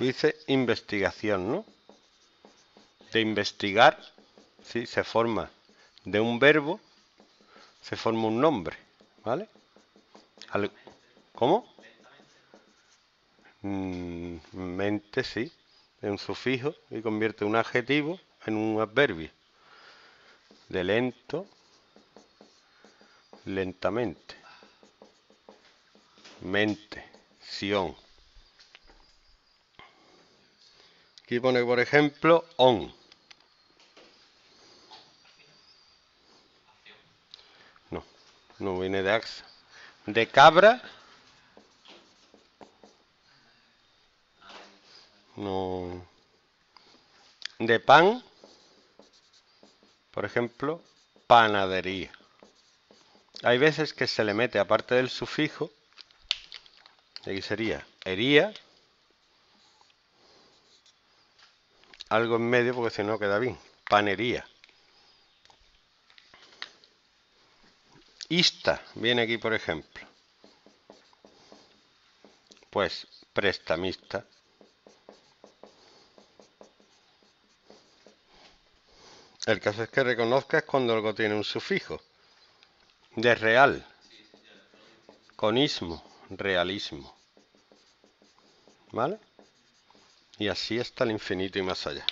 Dice investigación, ¿no? De investigar, sí, se forma de un verbo, se forma un nombre, ¿vale? ¿Cómo? Mm, mente, sí, es un sufijo y convierte un adjetivo en un adverbio. De lento, lentamente. Mente, sion. Aquí pone, por ejemplo, on. No, no viene de axa. De cabra. No. De pan. Por ejemplo, panadería. Hay veces que se le mete, aparte del sufijo, aquí sería hería, algo en medio porque si no queda bien. Panería. Ista viene aquí, por ejemplo. Pues prestamista. El caso es que reconozcas cuando algo tiene un sufijo. De real. Conismo. Realismo. ¿Vale? Y así hasta el infinito y más allá.